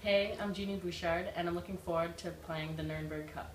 Hey, I'm Jeannie Bouchard, and I'm looking forward to playing the Nuremberg Cup.